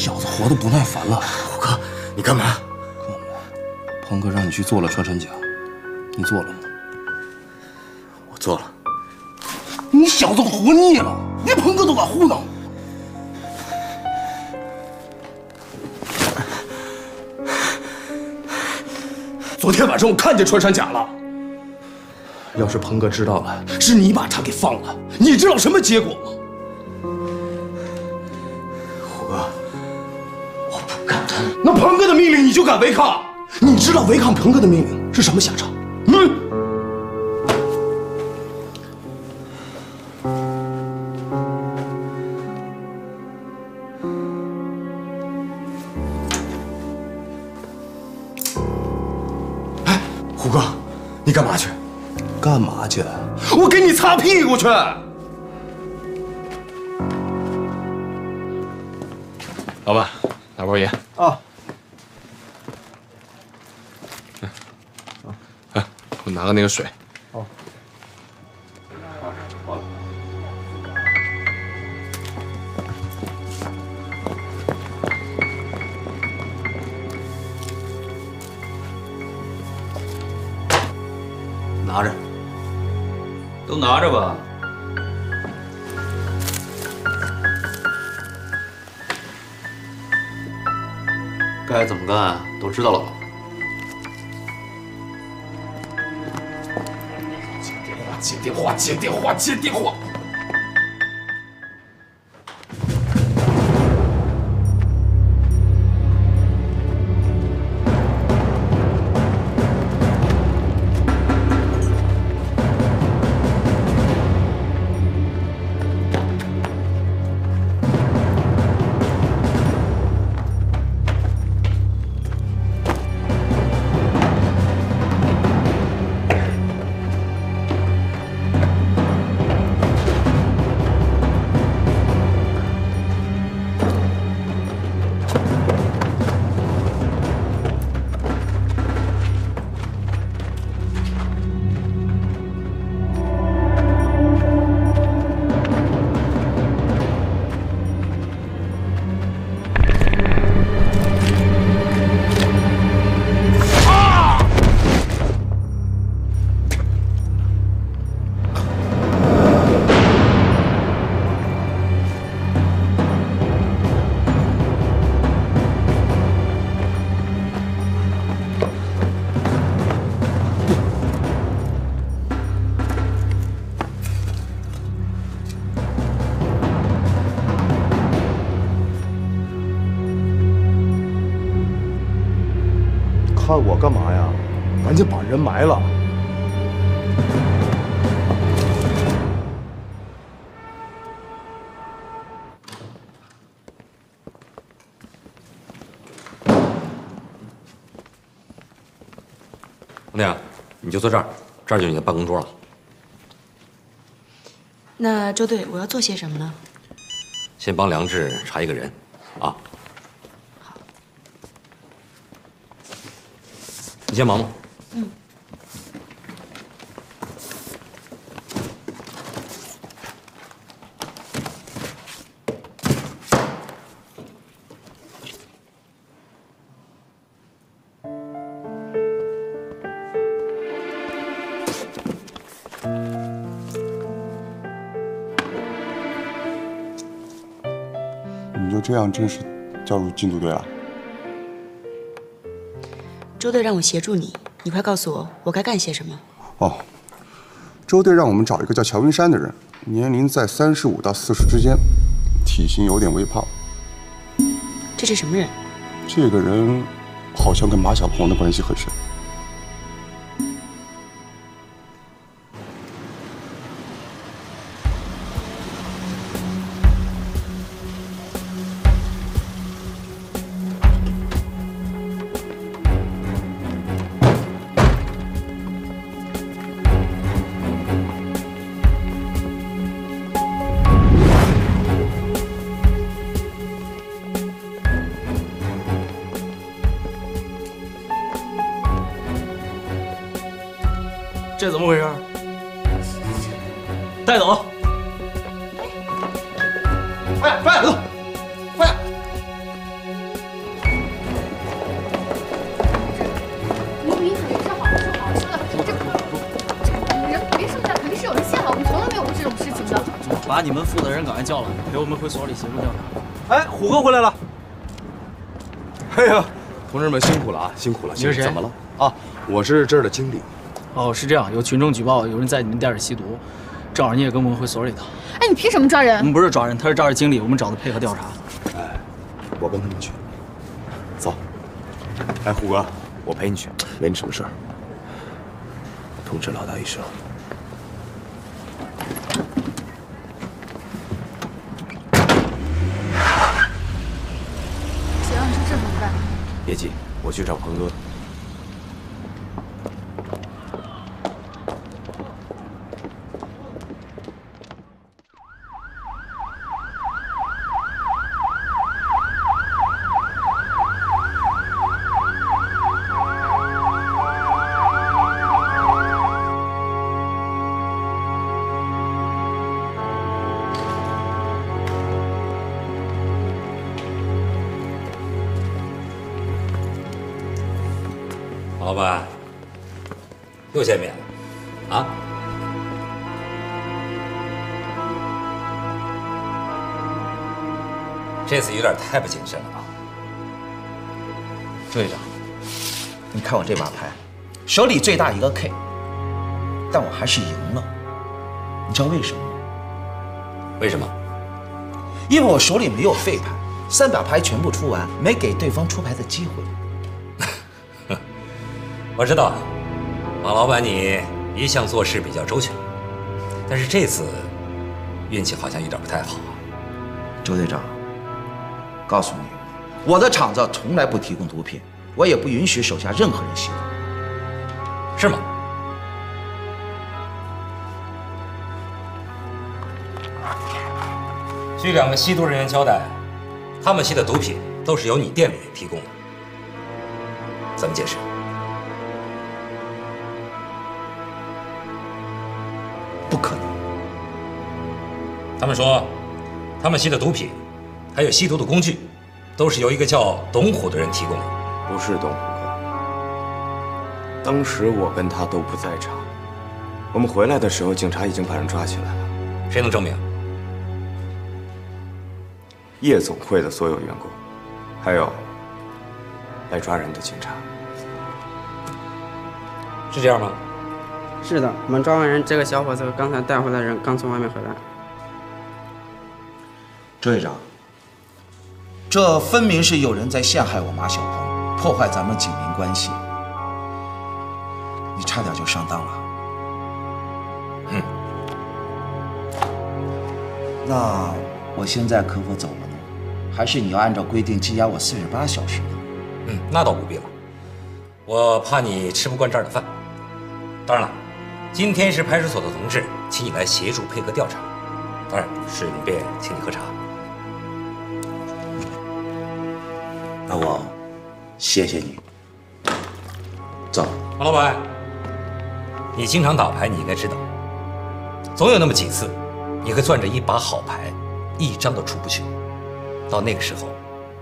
小子活得不耐烦了。虎哥，你干嘛？鹏哥让你去做了穿山甲，你做了吗？我做了。你小子活腻了，连鹏哥都敢糊弄。昨天晚上我看见穿山甲了。要是鹏哥知道了，是你把他给放了，你知道什么结果吗？命令你就敢违抗？你知道违抗鹏哥的命令是什么下场？嗯。哎，虎哥，你干嘛去？干嘛去？我给你擦屁股去。老板，拿包烟。啊。哎，我拿个那个水。哦。拿着。都拿着吧。该怎么干都知道了吧？接电话，接电话，接电话。坐这儿，这儿就是你的办公桌了。那周队，我要做些什么呢？先帮梁志查一个人，啊。好。你先忙吧。就这样正式加入禁毒队了？周队让我协助你，你快告诉我，我该干些什么？哦，周队让我们找一个叫乔云山的人，年龄在三十五到四十之间，体型有点微胖。这是什么人？这个人好像跟马小鹏的关系很深。种事情的。把你们负责人赶快叫来，陪我们回所里协助调查。哎，虎哥回来了。哎呀，同志们辛苦了啊，辛苦了。你是谁怎么了？啊，我是这儿的经理。哦，是这样，有群众举报有人在你们店里吸毒，正好你也跟我们回所里头。哎，你凭什么抓人我人？们不是抓人，他是这儿的经理，我们找他配合调查。哎我跟他们去。走。哎，虎哥，我陪你去，没你什么事儿。通知老大一声。谁让你说这怎么办？别急，我去找鹏哥。这次有点太不谨慎了啊！周队长，你看我这把牌，手里最大一个 K，但我还是赢了。你知道为什么吗？为什么？因为我手里没有废牌，三把牌全部出完，没给对方出牌的机会。我知道，马老板你一向做事比较周全，但是这次运气好像有点不太好。周队长，告诉你，我的厂子从来不提供毒品，我也不允许手下任何人吸毒。是吗？据两个吸毒人员交代，他们吸的毒品都是由你店里提供的，怎么解释？他们说，他们吸的毒品，还有吸毒的工具，都是由一个叫董虎的人提供的。不是董虎哥，当时我跟他都不在场。我们回来的时候，警察已经把人抓起来了。谁能证明？夜总会的所有员工，还有来抓人的警察。是这样吗？是的，我们抓完人，这个小伙子和刚才带回来的人刚从外面回来。周队长，这分明是有人在陷害我马小鹏，破坏咱们警民关系，你差点就上当了。嗯，那我现在可否走了呢？还是你要按照规定羁押我四十八小时呢？嗯，那倒不必了。我怕你吃不惯这儿的饭。当然了，今天是派出所的同志请你来协助配合调查，当然顺便请你喝茶。那我谢谢你。走，王老板，你经常打牌，你应该知道，总有那么几次，你会攥着一把好牌，一张都出不去。到那个时候，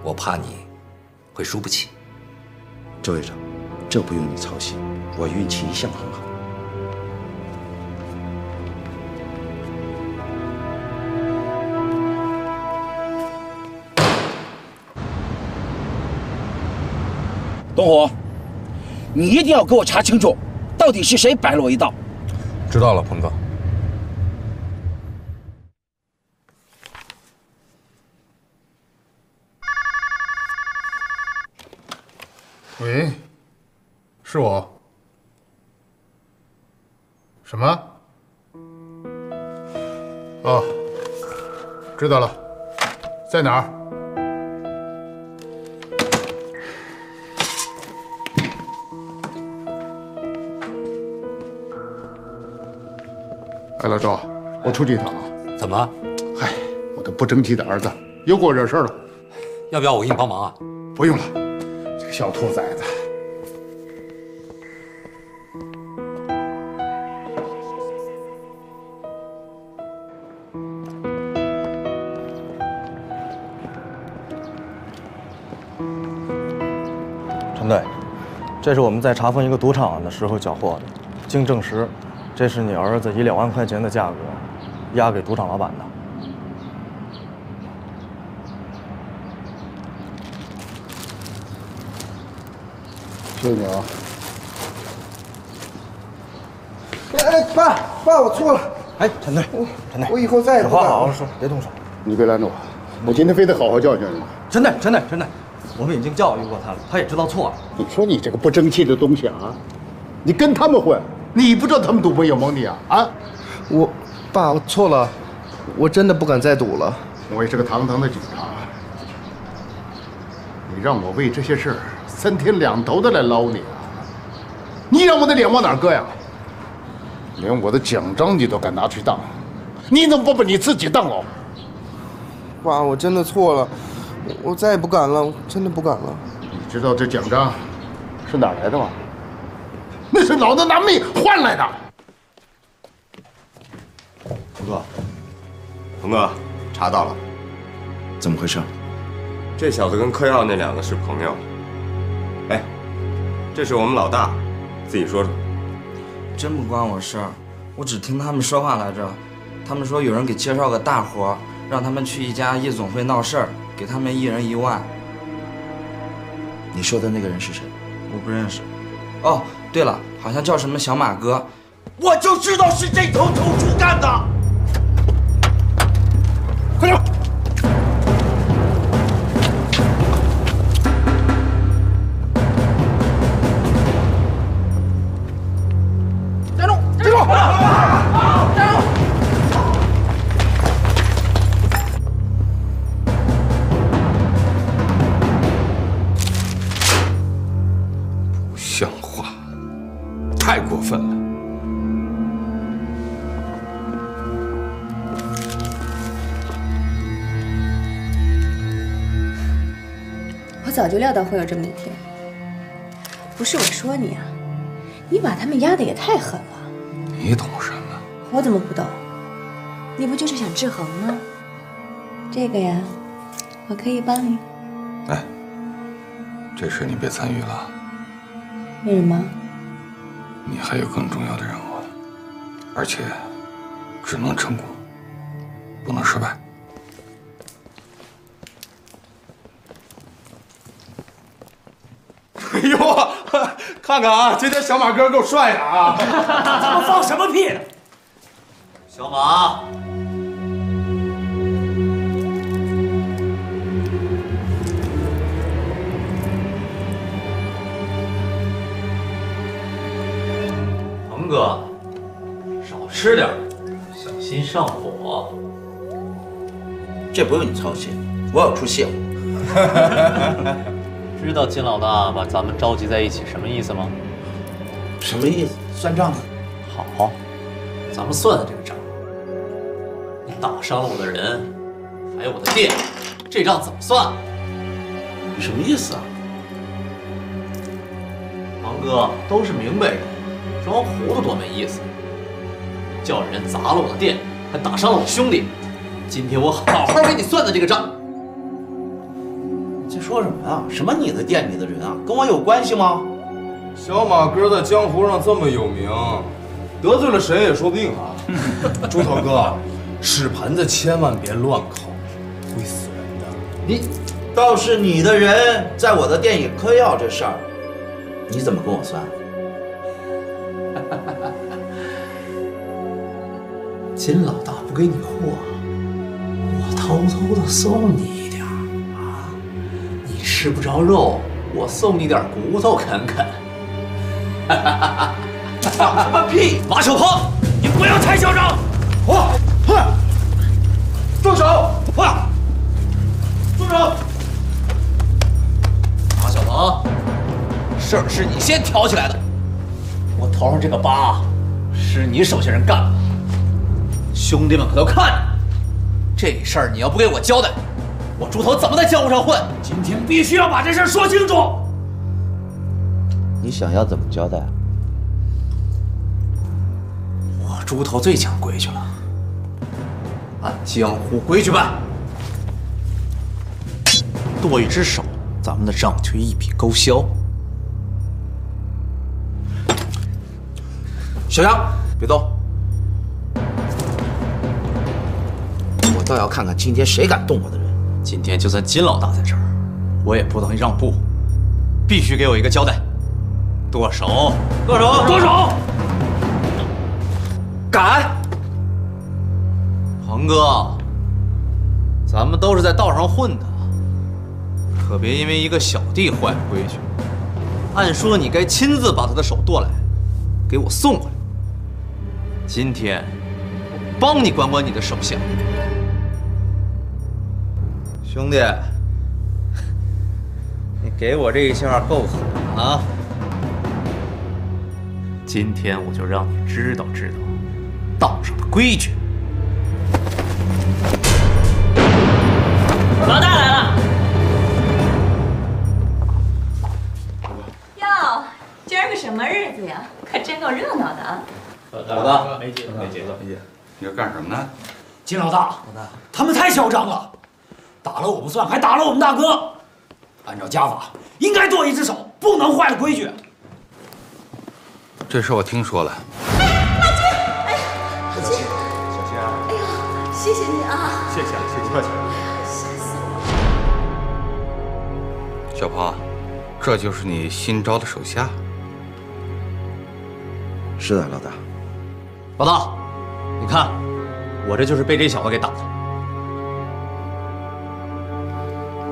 我怕你会输不起。周队长，这不用你操心，我运气一向很好。东虎，你一定要给我查清楚，到底是谁摆了我一道。知道了，鹏哥。喂，是我。什么？哦，知道了，在哪儿？哎，老周，我出去一趟啊。怎么了？嗨，我的不争气的儿子又给我惹事儿了。要不要我给你帮忙啊？不用了，这个小兔崽子。陈队，这是我们在查封一个赌场的时候缴获的，经证实，这是你儿子以两万块钱的价格押给赌场老板的。谢谢你啊。哎哎，爸，爸，我错了。哎，陈队，陈队，我以后再也有不敢好好说，别动手。你别拦着我，我今天非得好好教训你。陈队，陈队，陈队，我们已经教育过他了，他也知道错了。你说你这个不争气的东西啊！你跟他们混，你不知道他们赌博有蒙你啊？啊！我，爸，我错了，我真的不敢再赌了。我也是个堂堂的警察，你让我为这些事儿三天两头的来捞你啊！你让我的脸往哪儿搁呀？连我的奖章你都敢拿去当，你怎么不把你自己当了？爸，我真的错了，我我再也不敢了，我真的不敢了。你知道这奖章是哪儿来的吗？那是老子拿命换来的。鹏哥，鹏哥，查到了，怎么回事？这小子跟嗑药那两个是朋友。哎，这是我们老大，自己说说。真不关我事儿，我只听他们说话来着。他们说有人给介绍个大活，让他们去一家夜总会闹事儿，给他们一人一万。你说的那个人是谁？我不认识。哦，对了，好像叫什么小马哥。我就知道是这头头猪干的。快点！料到会有这么一天。不是我说你啊，你把他们压的也太狠了。你懂什么？我怎么不懂？你不就是想制衡吗？这个呀，我可以帮你。哎，这事你别参与了，为什么？你还有更重要的任务，而且只能成功，不能失败。看看啊，今天小马哥够帅的啊！他们放什么屁？小马，鹏哥，少吃点，小心上火。这不用你操心，我有出息。知道金老大把咱们召集在一起什么意思吗？什么意思？算账呢？好，咱们算算这个账。你打伤了我的人，还有我的店，这账怎么算？你什么意思啊？王哥都是明白人，装糊涂多没意思。叫人砸了我的店，还打伤了我兄弟，今天我好好给你算算这个账。说什么呀？什么你的店里的人啊，跟我有关系吗？小马哥在江湖上这么有名，得罪了谁也说不定啊。猪头哥，屎盆子千万别乱扣，会死人的。你倒是你的人在我的店里嗑药这事儿，你怎么跟我算？金老大不给你货，我偷偷的送！你吃不着肉，我送你点骨头啃啃。放什么屁！马小鹏，你不要太嚣张！我，快！住手！我，住手！马小鹏，事儿是你先挑起来的，我头上这个疤是你手。下人干的，兄弟们可都看着。这事儿你要不给我交代，我猪头怎么在江湖上混？今天必须要把这事儿说清楚。你想要怎么交代？我猪头最讲规矩了，按江湖规矩办。剁一只手，咱们的账就一笔勾销。小杨，别动！我倒要看看今天谁敢动我的人。今天就算金老大在这儿，我也不能让步，必须给我一个交代。剁手！剁手！剁手！敢！鹏哥，咱们都是在道上混的，可别因为一个小弟坏了规矩。按说你该亲自把他的手剁来，给我送回来。今天，我帮你管管你的手下。兄弟，你给我这一下够狠啊！今天我就让你知道知道道上的规矩。老大来了！哟，今儿个什么日子呀？可真够热闹的啊！老大，没劲，没劲，没劲。你要干什么呢？金老大，老大，他们太嚣张了，打了我不算，还打了我们大哥。按照家法，应该剁一只手，不能坏了规矩。这事我听说了。阿金，哎呀，阿金，小心啊！哎呀，谢谢你啊！谢谢，谢谢，客气。吓死我小鹏，这就是你新招的手下。是的，老大。老大，你看，我这就是被这小子给打的。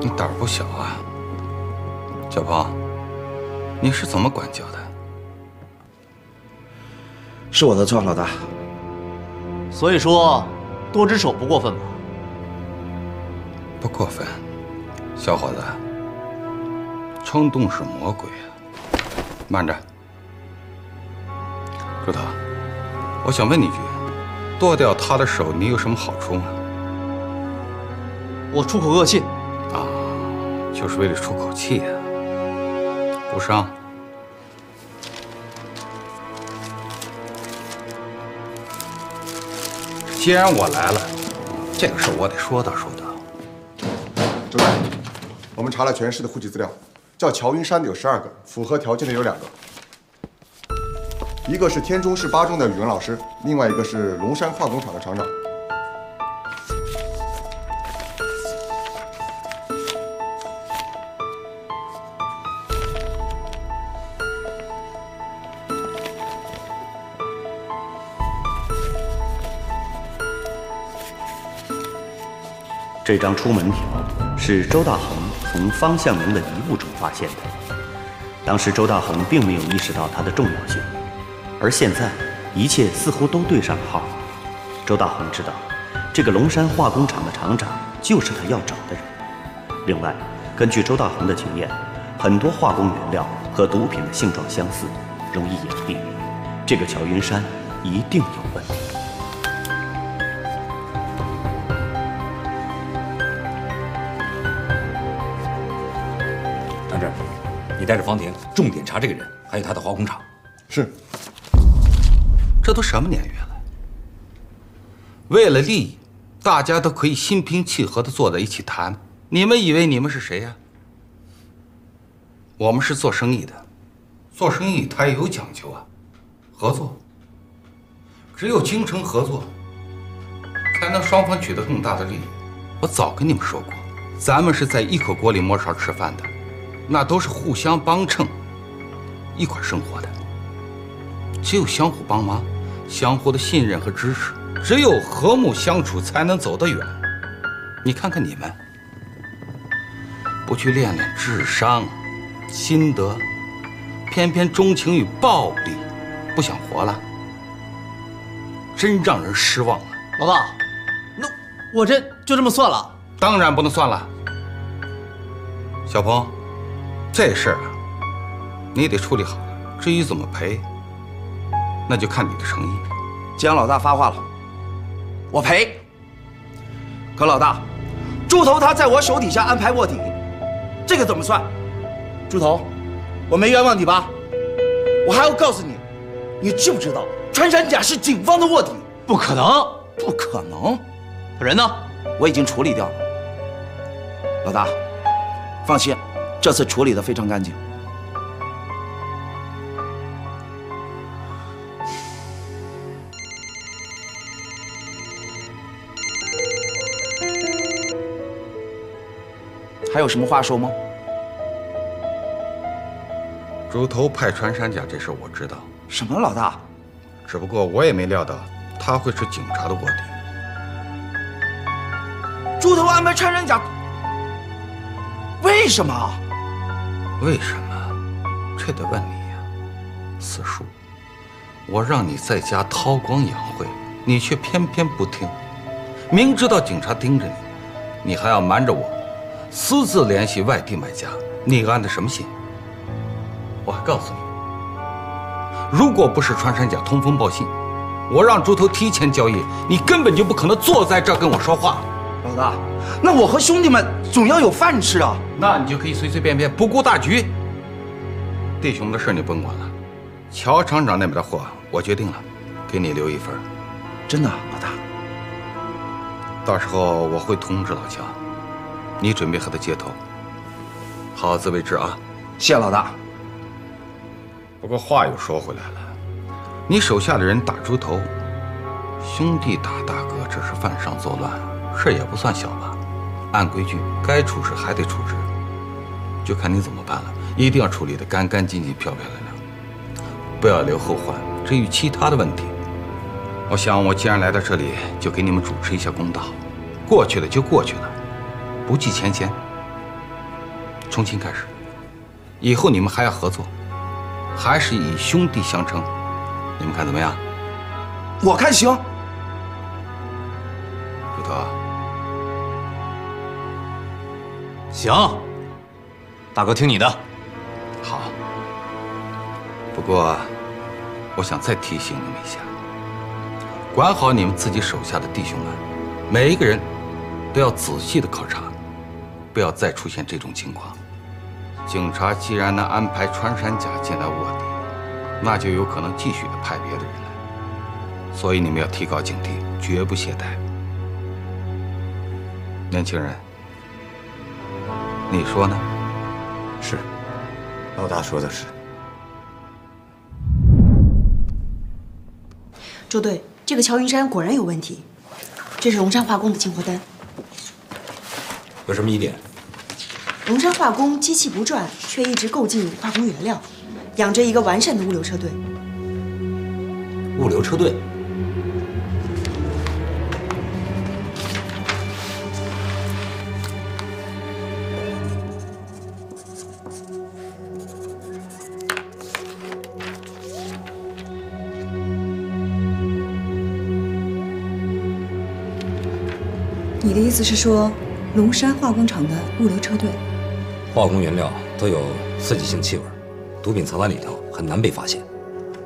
你胆儿不小啊，小鹏，你是怎么管教的？是我的错，老大。所以说，多只手不过分吧？不过分，小伙子。冲动是魔鬼啊！慢着，朱涛，我想问你一句：剁掉他的手，你有什么好处吗？我出口恶气啊，就是为了出口气呀、不伤。既然我来了，这个事我得说道说道。周代，我们查了全市的户籍资料，叫乔云山的有十二个，符合条件的有两个，一个是天中市八中的语文老师，另外一个是龙山化工厂的厂长。这张出门条是周大恒从方向明的遗物中发现的。当时周大恒并没有意识到它的重要性，而现在一切似乎都对上了号。周大恒知道，这个龙山化工厂的厂长就是他要找的人。另外，根据周大恒的经验，很多化工原料和毒品的性状相似，容易隐蔽。这个乔云山一定有带着方婷重点查这个人，还有他的化工厂。是。这都什么年月了？为了利益，大家都可以心平气和的坐在一起谈。你们以为你们是谁呀？我们是做生意的，做生意它也有讲究啊，合作。只有精诚合作，才能双方取得更大的利益。我早跟你们说过，咱们是在一口锅里摸勺吃饭的，那都是互相帮衬，一块生活的。只有相互帮忙，相互的信任和支持，只有和睦相处，才能走得远。你看看你们，不去练练智商、心得，偏偏钟情于暴力，不想活了，真让人失望啊！老大，那我这就这么算了？当然不能算了。小鹏，这事儿啊，你得处理好了。至于怎么赔，那就看你的诚意。江老大发话了，我赔。可老大，猪头他在我手底下安排卧底，这个怎么算？猪头，我没冤枉你吧？我还要告诉你，你知不知道穿山甲是警方的卧底？不可能，不可能。人呢？我已经处理掉了。老大，放心，这次处理的非常干净。还有什么话说吗？猪头派穿山甲这事我知道。什么老大？只不过我也没料到他会是警察的卧底。猪头安排穿山甲为什么为什么？这得问你呀，四叔。我让你在家韬光养晦，你却偏偏不听。明知道警察盯着你，你还要瞒着我，私自联系外地买家，你安的什么心？我还告诉你，如果不是穿山甲通风报信，我让猪头提前交易，你根本就不可能坐在这跟我说话。老大，那我和兄弟们总要有饭吃啊！那你就可以随随便便不顾大局。弟兄的事你甭管了，乔厂长那边的货我决定了，给你留一份。真的，老大。到时候我会通知老乔，你准备和他接头，好自为之啊！谢老大。不过话又说回来了，你手下的人打猪头，兄弟打大哥，这是犯上作乱，事也不算小吧？按规矩，该处置还得处置，就看你怎么办了。一定要处理得干干净净、漂漂亮亮，不要留后患。至于其他的问题，我想我既然来到这里，就给你们主持一下公道。过去了就过去了，不计前嫌，重新开始。以后你们还要合作。还是以兄弟相称，你们看怎么样？我看行。猪头，行。大哥听你的。好。不过，我想再提醒你们一下，管好你们自己手下的弟兄们，每一个人都要仔细的考察，不要再出现这种情况。警察既然能安排穿山甲进来卧底，那就有可能继续的派别的人来，所以你们要提高警惕，绝不懈怠。年轻人，你说呢？是，老大说的是。周队，这个乔云山果然有问题，这是龙山化工的进货单。有什么疑点？龙山化工机器不转，却一直购进化工原料，养着一个完善的物流车队。物流车队？你的意思是说，龙山化工厂的物流车队？化工原料都有刺激性气味，毒品藏在里头很难被发现，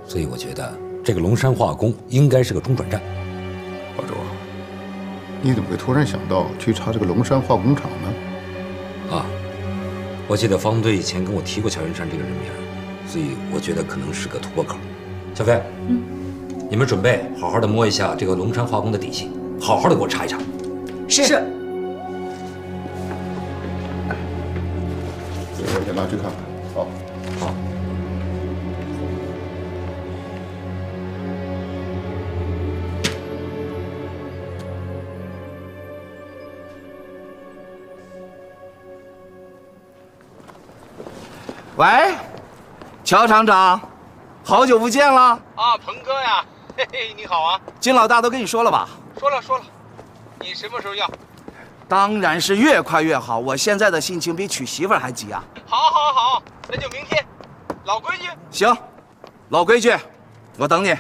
所以我觉得这个龙山化工应该是个中转站。老周，你怎么会突然想到去查这个龙山化工厂呢？啊，我记得方队以前跟我提过乔云山这个人名，所以我觉得可能是个突破口。小飞，嗯，你们准备好好的摸一下这个龙山化工的底细，好好的给我查一查。是。我先拿去看看。好，好。喂，乔厂长，好久不见了。啊，鹏哥呀，嘿嘿，你好啊。金老大都跟你说了吧？说了说了。你什么时候要？当然是越快越好。我现在的心情比娶媳妇还急啊！好，好，好，那就明天。老规矩。行，老规矩，我等你。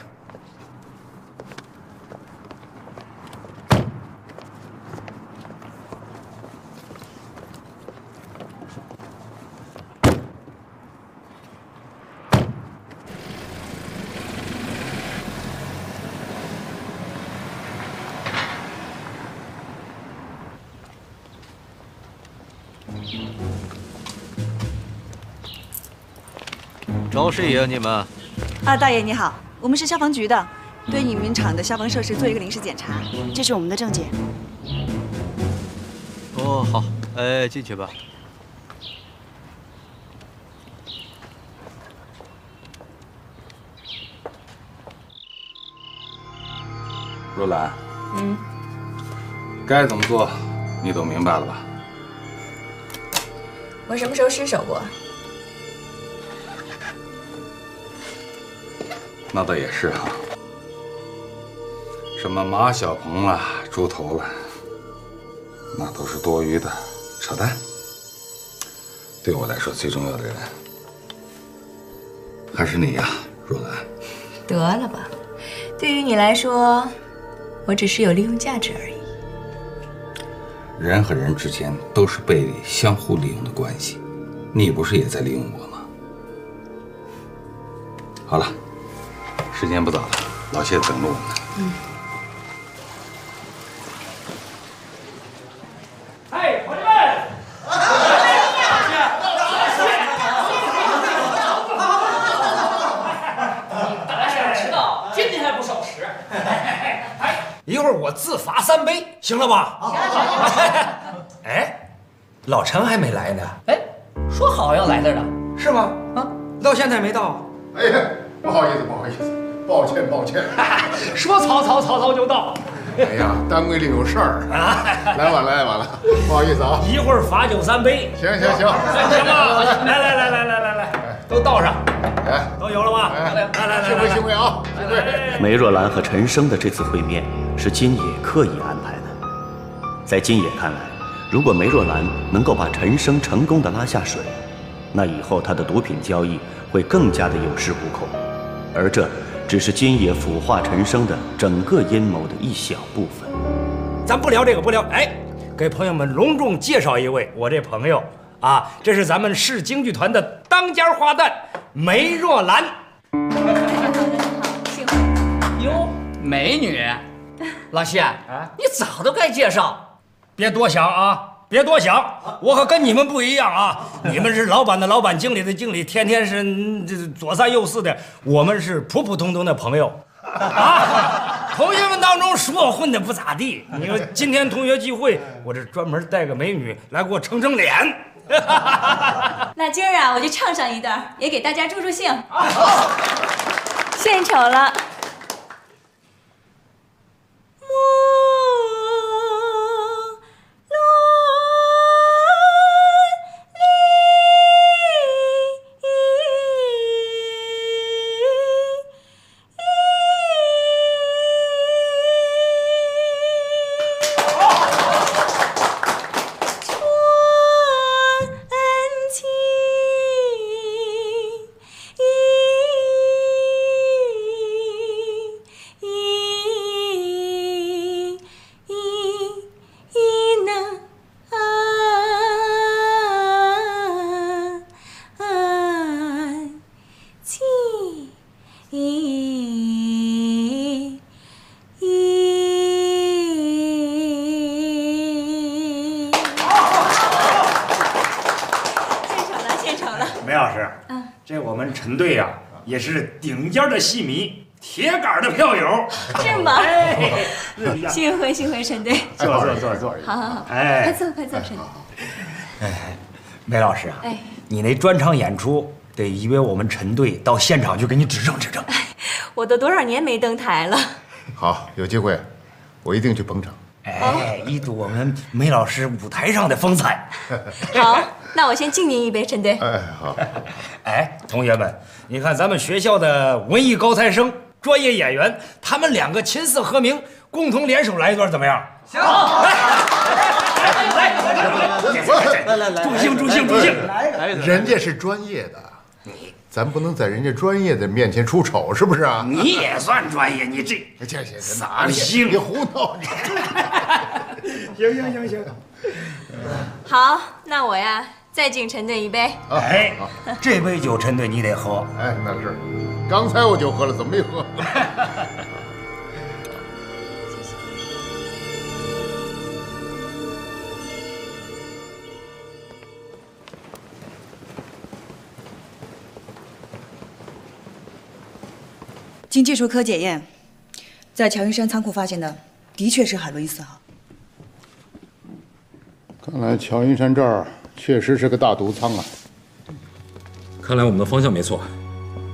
找谁呀？你们？啊，大爷你好，我们是消防局的，对你们厂的消防设施做一个临时检查。这是我们的证件。哦，好，哎，进去吧。若兰，嗯，该怎么做，你都明白了吧？我什么时候失手过？那倒也是啊。什么马小鹏了、猪头了，那都是多余的，扯淡。对我来说，最重要的人还是你呀，若兰。得了吧，对于你来说，我只是有利用价值而已。人和人之间都是被相互利用的关系，你不是也在利用我吗？好了，时间不早了，老谢等着我们呢。嗯。哎，伙计们！大家想迟到，今天还不守时。哎，一会儿我自罚三杯，行了吧？行行。哎，老陈还没来呢。哎，说好要来的呢，是吗？啊，到现在没到。哎呀，不好意思，不好意思，抱歉，抱歉。说曹操，曹操就到。哎呀，单位里有事儿，来晚了，来晚了，不好意思啊。一会儿罚酒三杯。行行行，行吧？来来来来来来来，都倒上。哎，都有了吧？来来来来，幸会幸会啊，幸会。梅若兰和陈升的这次会面是金野刻意安排的。在金野看来，如果梅若兰能够把陈升成功的拉下水，那以后他的毒品交易会更加的有恃无恐，而这只是金野腐化陈升的整个阴谋的一小部分。咱不聊这个，不聊。哎，给朋友们隆重介绍一位我这朋友啊，这是咱们市京剧团的当家花旦梅若兰。哟，美女，老谢，你早都该介绍，别多想啊，别多想，我可跟你们不一样啊！你们是老板的老板，经理的经理，天天是嗯这左三右四的，我们是普普通通的朋友啊。同学们当中说我混的不咋地，你说今天同学聚会，我这专门带个美女来给我撑撑脸。那今儿啊，我就唱上一段，也给大家助助兴。献丑了。献丑了。梅老师，嗯，这我们陈队呀、也是顶尖的戏迷，铁杆的票友，是吗？哎，幸会幸会，陈队。坐坐坐坐好好好，哎快坐快坐，陈队。哎，梅老师啊，哎，你那专场演出得约我们陈队到现场去给你指正指正。我都多少年没登台了。好，有机会，我一定去捧场。哎，一睹我们梅老师舞台上的风采。好，那我先敬您一杯，陈队。哎，好。哎，同学们，你看咱们学校的文艺高材生、专业演员，他们两个琴瑟和鸣，共同联手来一段，怎么样？行，来来来来来来来来来来来来来，助兴助兴助兴！人家是专业的，咱不能在人家专业的面前出丑，是不是啊？你也算专业，你这这这扫兴，你胡闹！行行行行，好，那我呀再敬陈队一杯。哎，这杯酒陈队你得喝。哎，那是，刚才我就喝了，怎么没喝？经技术科检验，在乔云山仓库发现的的确是海洛因四号。看来乔云山这儿确实是个大毒仓啊！看来我们的方向没错，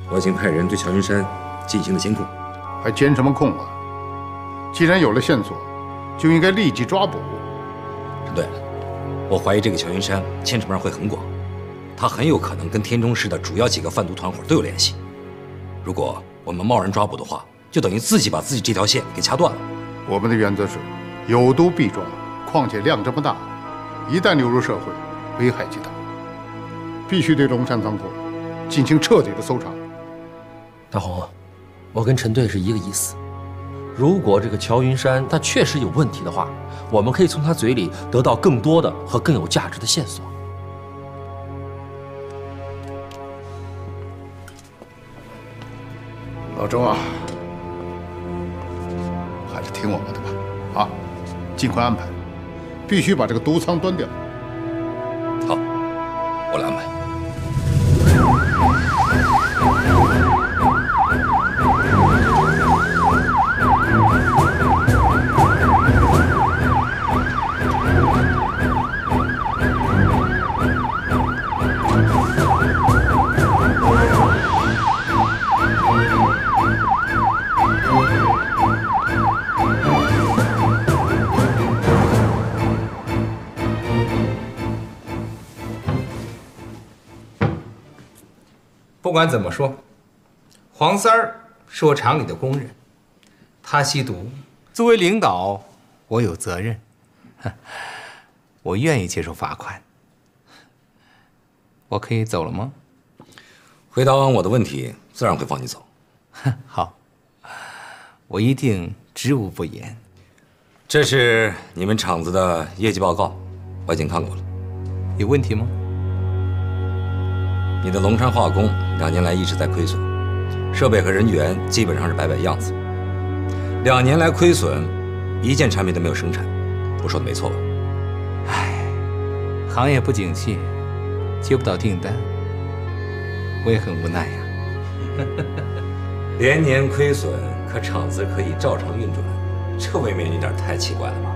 我已经派人对乔云山进行了监控。还监什么控啊？既然有了线索，就应该立即抓捕。对了，我怀疑这个乔云山牵扯面会很广，他很有可能跟天中市的主要几个贩毒团伙都有联系。如果我们贸然抓捕的话，就等于自己把自己这条线给掐断了。我们的原则是有毒必抓，况且量这么大，一旦流入社会，危害极大，必须对龙山仓库进行彻底的搜查。大红，我跟陈队是一个意思。如果这个乔云山他确实有问题的话，我们可以从他嘴里得到更多的和更有价值的线索。老周啊，还是听我们的吧，啊，尽快安排，必须把这个毒仓端掉。好，我来安排。管怎么说，黄三儿是我厂里的工人，他吸毒，作为领导，我有责任，我愿意接受罚款。我可以走了吗？回答完我的问题，自然会放你走。好，我一定知无不言。这是你们厂子的业绩报告，我已经看过了。有问题吗？你的龙山化工两年来一直在亏损，设备和人员基本上是摆摆样子。两年来亏损，一件产品都没有生产，我说的没错吧？行业不景气，接不到订单，我也很无奈呀。连年亏损，可厂子可以照常运转，这未免有点太奇怪了吧？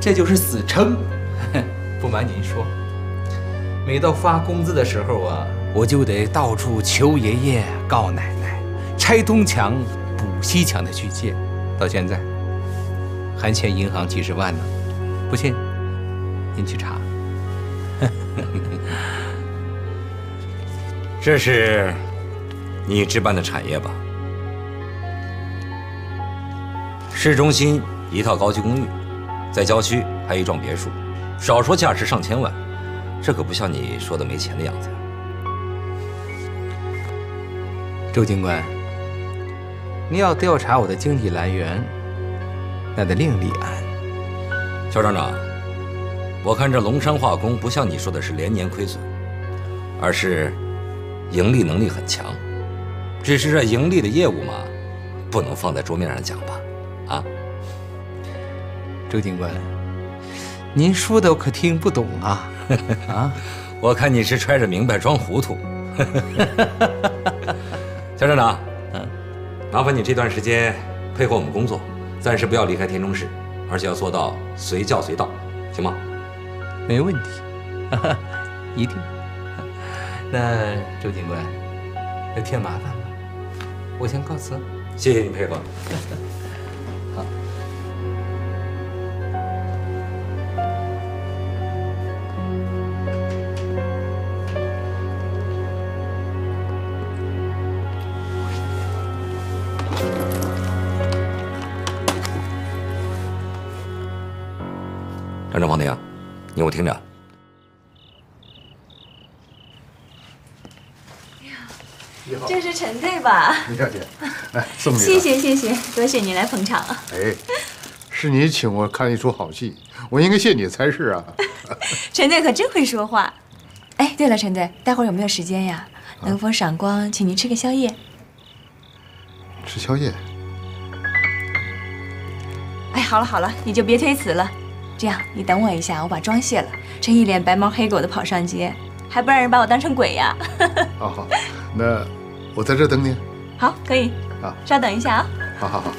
这就是死撑。不瞒您说，每到发工资的时候啊，我就得到处求爷爷告奶奶，拆东墙补西墙的去借，到现在还欠银行几十万呢。不信，您去查。这是你置办的产业吧？市中心一套高级公寓，在郊区还一幢别墅，少说价值上千万，这可不像你说的没钱的样子呀。周警官，你要调查我的经济来源，那得另立案。肖厂长，我看这龙山化工不像你说的是连年亏损，而是盈利能力很强。只是这盈利的业务嘛，不能放在桌面上讲吧？啊，周警官，您说的我可听不懂啊！啊，我看你是揣着明白装糊涂。肖站长，嗯，麻烦你这段时间配合我们工作，暂时不要离开田中市，而且要做到随叫随到，行吗？没问题，一定。那周警官，要添麻烦了，我先告辞。谢谢你配合。站长方婷，你给我听着。这是陈队吧？李小姐，来送你。谢。谢谢谢，多谢您来捧场啊！哎，是你请我看一出好戏，我应该谢你才是啊。陈队可真会说话。哎，对了，陈队，待会儿有没有时间呀？能否赏光，请您吃个宵夜？吃宵夜？哎，好了好了，你就别推辞了。这样，你等我一下，我把妆卸了。这一脸白毛黑狗的跑上街，还不让人把我当成鬼呀？好好，那我在这等你。好，可以。啊，稍等一下啊。好好好。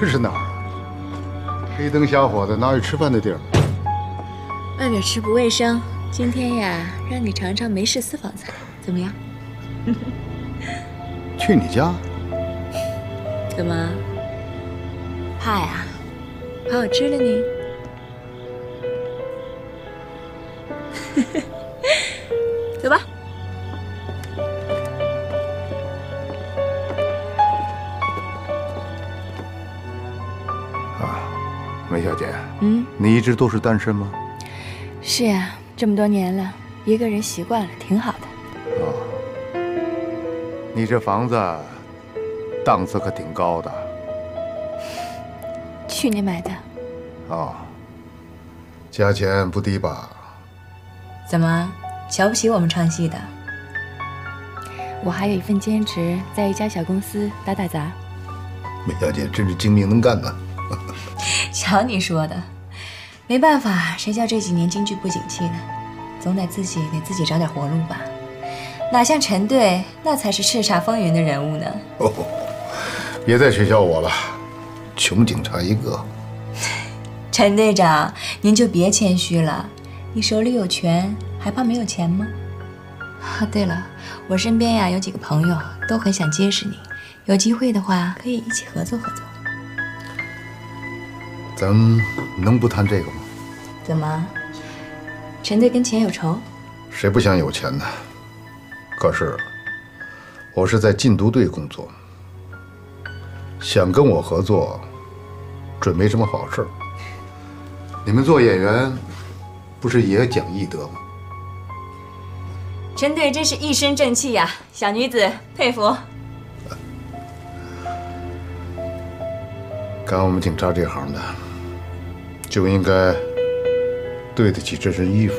这是哪儿啊？黑灯瞎火的，哪有吃饭的地儿？外面吃不卫生，今天呀，让你尝尝梅氏私房菜，怎么样？去你家？怎么？怕呀？怕我吃了你？一直都是单身吗？是呀，这么多年了，一个人习惯了，挺好的。你这房子档次可挺高的去年买的，哦，价钱不低吧？怎么瞧不起我们唱戏的？我还有一份兼职，在一家小公司打打杂。梅小姐真是精明能干呐。瞧你说的，没办法，谁叫这几年京剧不景气呢？总得自己给自己找点活路吧。哪像陈队，那才是叱咤风云的人物呢。哦，别再取笑我了，穷警察一个。陈队长，您就别谦虚了，你手里有权，还怕没有钱吗？啊，对了，我身边呀有几个朋友都很想结识你，有机会的话可以一起合作合作。咱们能不谈这个吗？怎么？陈队跟钱有仇？谁不想有钱呢？可是我是在禁毒队工作，想跟我合作，准没什么好事儿。你们做演员，不是也讲义德吗？陈队真是一身正气呀，小女子佩服。干我们警察这行的，就应该对得起这身衣服。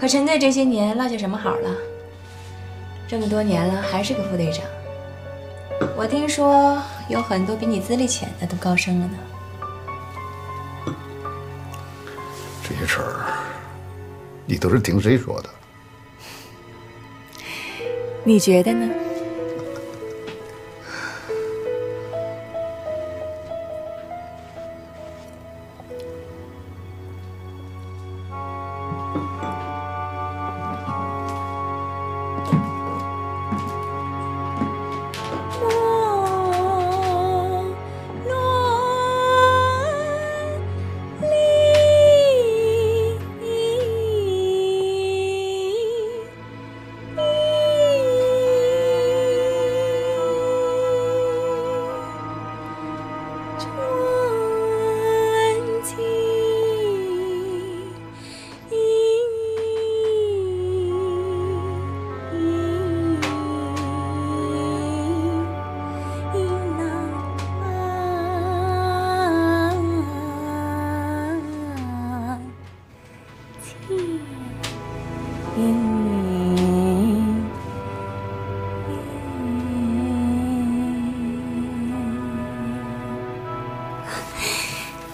可陈队这些年落下什么好了？这么多年了，还是个副队长。我听说有很多比你资历浅的都高升了呢。这些事儿，你都是听谁说的？你觉得呢？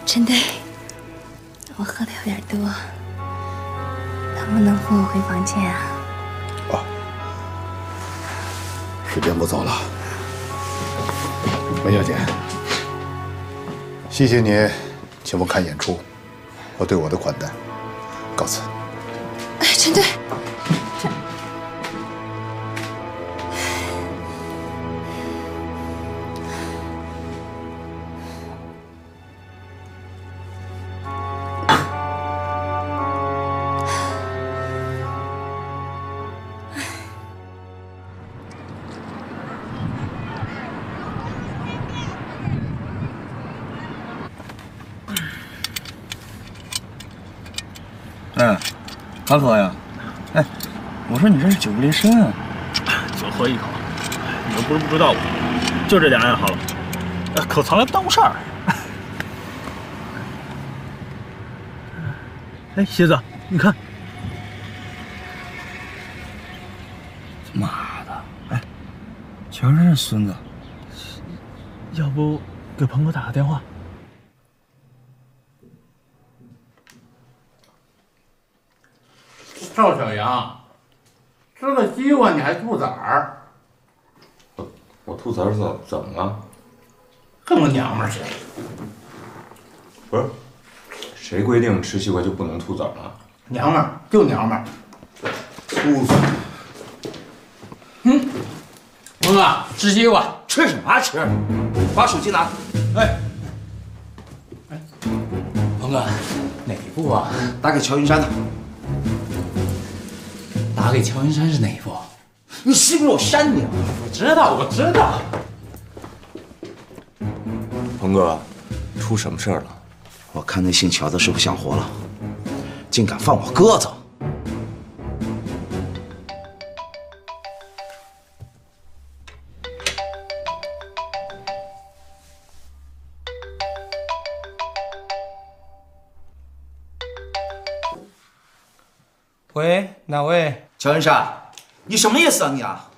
陈队，我喝的有点多，能不能扶我回房间啊？时间不早了，梅小姐，谢谢你请我看演出和对我的款待，陈队，还喝呀？哎，我说你这是酒不离身啊！酒喝一口，你又不是不知道我，就这点爱好了，哎可从来不耽误事儿。哎，蝎子，你看，妈的！哎，全是孙子。要不给鹏哥打个电话？赵小阳，吃了西瓜你还吐籽儿？我我吐籽儿怎怎么了？这么娘们儿去？不是，谁规定吃西瓜就不能吐籽儿了？娘们儿就娘们儿。吐籽。嗯，鹏哥，吃西瓜，吃什么吃？把手机拿。哎，鹏哥，哪一步啊？打给乔云山的。打给乔云山是哪一步？你信不信我删你啊？我知道，我知道。鹏哥，出什么事儿了？我看那姓乔的是不想活了，竟敢放我鸽子！喂，哪位？乔云山，你什么意思啊你啊？